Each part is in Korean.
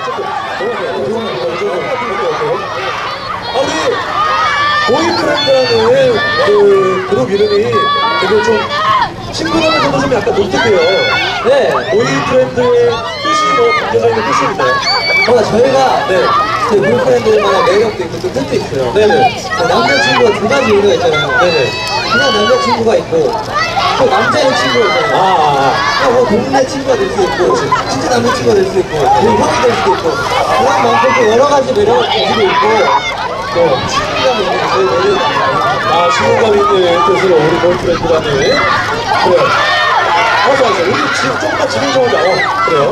아, 우리 보이프렌드라는 그 그룹 이름이 되게 좀 정도 좀 약간 독특해요. 네. 보이프렌드의 뜻이 뭐 담겨져 있는 있나요? 뭔가 저희가 네. 저희 보이프렌드만의 매력도 있고 또 뜻도 있어요. 네네. 그 남자친구가 두 가지 의미가 있잖아요. 네네. 그냥 남자친구가 있고 또 남자의 친구가 아, 있잖아요. 아, 그냥 뭐 동네 친구가 될 수 있고 진짜 남자 친구가 될 수 있고 그리고 형이 될 수도 있고 그런 만큼 또 여러 가지 매력을 가지고 있고 또 친구감이 있는 게 저희 매력입니다. 아, 아, 친구감 있는 뜻으로 우리 보이프렌드라는. 그래요. 맞아, 맞아. 우리 지금 조금만 진행적으로 나와. 그래요.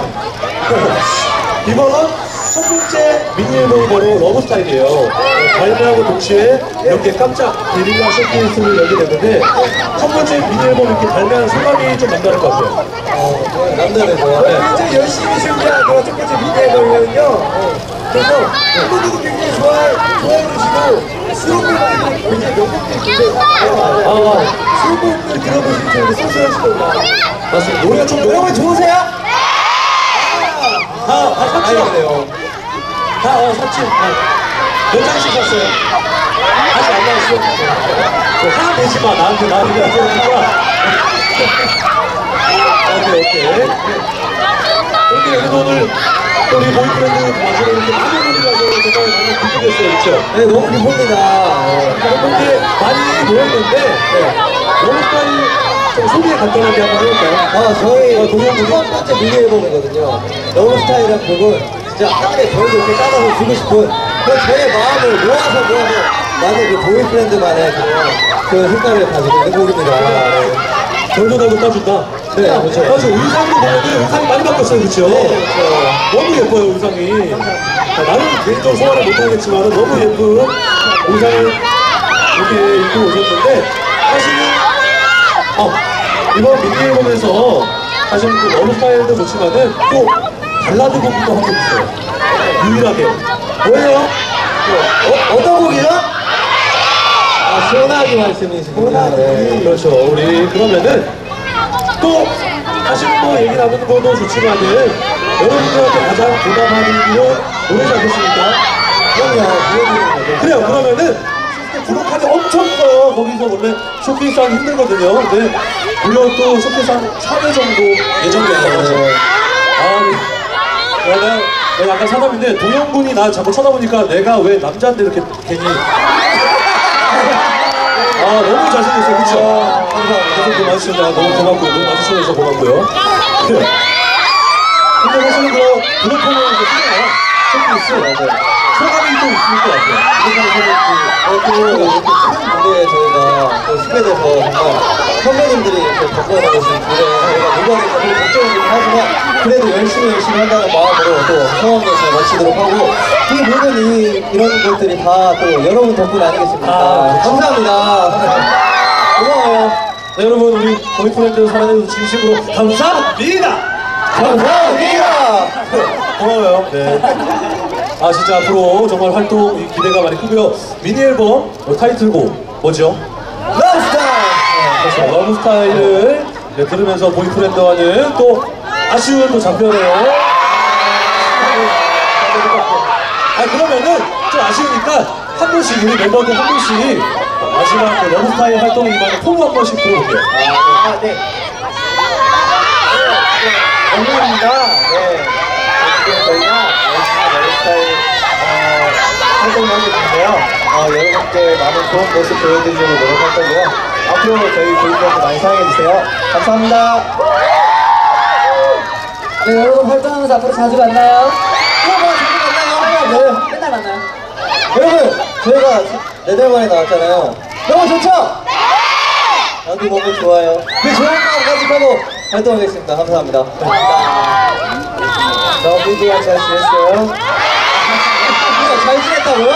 이번은 첫 번째 미니 앨범이 바로 러브 스타일이에요. 어, 발매하고 동시에 이렇게 깜짝 게릴라 쇼케이스를 열게 됐는데 첫 번째 미니 앨범 이렇게 발매한 소감이 좀 남다를 것 같아요. 어, 남자라서 네. 굉장히 열심히 준비한 그 첫 번째 미니 앨범이거든요. 어, 그래서 팬분들도 굉장히 좋아해, 좋아해 주시고, 수록곡들이 굉장히 명곡들이 굉장히 많아요. 아, 수록곡들 들어보시면 쏠쏠하실 겁니다. 맞습니다. 노래가 좀 여러분 좋으세요? 다, 다 삭제요. 다, 어, 삭제. 아, 몇 장씩 샀어요? 아직 안 나왔어? 뭐, 하나 내지 마. 나한테, 나한테 안 되니까. 오케이, 오케이. 이렇게 그래도 오늘 우리 보이프렌드 마지막에 이렇게 많은 분이 가서 정말 너무 기쁘겠어요. 그렇죠? 네, 너무 기쁩니다. 어. 여러분들 많이 모였는데, 너무 빨리 좀 소개 간단하게 한번 해볼까요? 아, 저희 어, 동영 첫 번째 미니 앨범이거든요. 러브 스타일이란 곡은 진짜 하늘에 별도 이렇게 따라서 주고 싶은 그 저의 마음을 모아서 모아서 나는 그 보이프렌드만의 그런 그 색깔을 가지고 있는 곡입니다. 네. 별도 달고 따준다. 네, 그렇죠. 맞아, 의상도 보면은 의상이 많이 바뀌었어요, 그렇죠? 네, 그렇죠. 너무 예뻐요, 의상이. 아, 나는 개인적으로 소화를 못하겠지만 너무 예쁜 의상을 이렇게 입고 오셨는데 사실은 어, 이번 미니 앨범에서 사실 그 러브 스타일도 좋지만은 또 발라드 곡도 한곡 있어요. 유일하게. 뭐예요? 어, 어떤 곡이죠? 아, 시원하게 말씀이시군요. 네. 그렇죠. 우리 그러면은 또 사실 뭐 얘기 나누는 것도 좋지만은 여러분들한테 가장 건 노래지 않겠습니까? 그럼요. 그래요. 그러면은 부록하기 엄청 커요. 거기서 원래 쇼케이스 하기 힘들거든요. 근데 물론 또 쇼케이스 한 3회 정도 예정돼요. 네. 아, 내가, 내가 약간 사담인데 동영군이 나 자꾸 쳐다보니까 내가 왜 남자인데 이렇게 괜히 아 너무 잘생겼어요 그쵸? 감사합니다 계속 고맙습니다 너무 고맙고요 너무 와주셔서 고맙고요. 근데 사실은 그브로커는 이제 쓰잖아요 쇼케이스 소감이 또 있을 것 같아요 어, 또 이렇게 큰 무대에 쓰게 돼서 정말 선배님들이 이렇게 바꿔나가고 계신 무대에 저희가 누구한테 좀 걱정이긴 하지만 그래도 열심히 열심히 한다는 마음으로 또 성함도 잘 마치도록 하고 이 모든 이, 이런 것들이 다 또 여러분 덕분 아니겠습니까? 아, 그렇죠. 감사합니다. 고마워요. 네, 여러분 우리 보이프렌드 사랑해주셔서 진심으로 감사합니다 감사합니다. 고마워요. 네. 아 진짜 앞으로 정말 활동 기대가 많이 크고요. 미니 앨범 뭐 타이틀곡 뭐죠? 그래서 러브 스타일을 네, 들으면서 보이프렌드와는 또 아쉬운 또 장면을 아 그러면은 좀 아쉬우니까 한 분씩 우리 멤버들 한 분씩 마지막 그 러브 스타일 활동에 임하는 포부 한 번씩 들어볼게요. 아, 네. 영문입니다. 네. 지금 저희가 열심히 머리스타일 어, 활동을 하게 됐는데요. 어, 여러분께 많은 좋은 모습 보여드리려고 노력할 거고요. 앞으로 저희 보이프렌드 많이 사랑해주세요. 감사합니다. 네, 여러분 활동하면서 앞으로 자주 만나요. 여러분 자주 만나요. 네. 맨날 만나요. 여러분 저희가 네달 만에 나왔잖아요. 너무 좋죠? 나도 너무 좋아요. 그 좋은 마음 가지고 활동하겠습니다. 감사합니다. 너무도 잘 지냈어요? 잘 지냈다고요?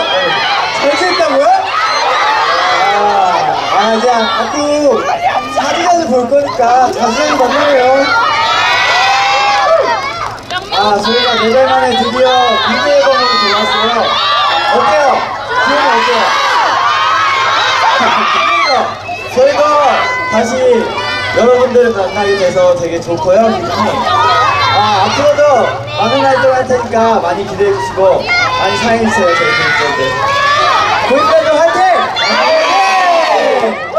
잘 지냈다고요? 이제 앞으로 사진을 볼 거니까 자세히 만나요. 아, 저희가 네 달 만에 드디어 미니 앨범으로 돌아왔어요. 어때요? 기분이 어때요? 저희가 다시 여러분들을 만나게 돼서 되게 좋고요. 아, 앞으로도 많은 활동 할 테니까 많이 기대해 주시고 많이 사랑해 주세요 저희 보이프렌드 보이프렌드 화이팅! 네!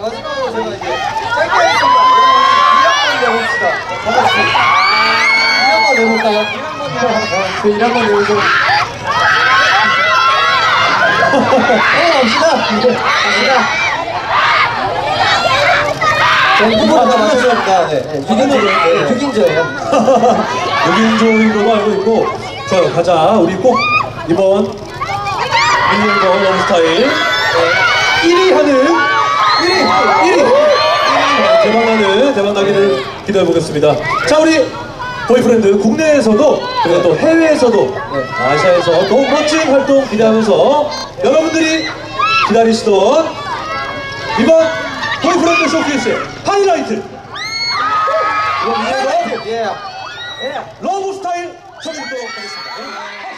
마지막으로 제가 이제 짧게 하겠습니다 여러분 1학번 내봅시다 다 같이 1학번 내볼까요? 1학번 그 1학번 내보죠 갑시다. 갑시다. 저희 후보가 맞췄습니다. 네. 네, 6인조, 6인조예요 6인조인 걸로 알고 있고. 자 가자. 우리 꼭 이번 미니언더 러브스타일. 1위 하는 1위 1위. 대박나는 대박나기를 기대해 보겠습니다. 자 우리 보이프렌드 국내에서도 그리고 또 해외에서도 아시아에서 더욱 멋진 활동 기대하면서 여러분들이 기다리시던 이번 보이프렌드 쇼케이스의 하이라이트 예. 러브 스타일 전해드리도록 하겠습니다